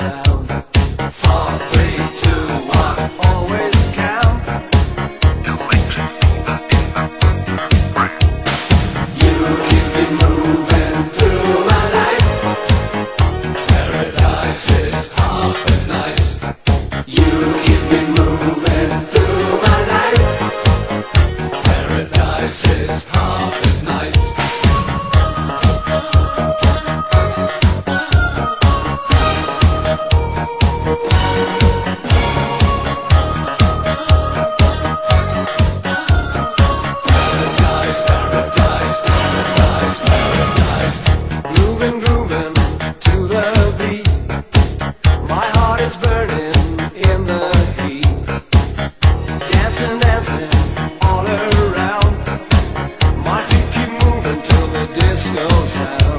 outside. burning in the heat. Dancing, dancing all around. My feet keep moving till the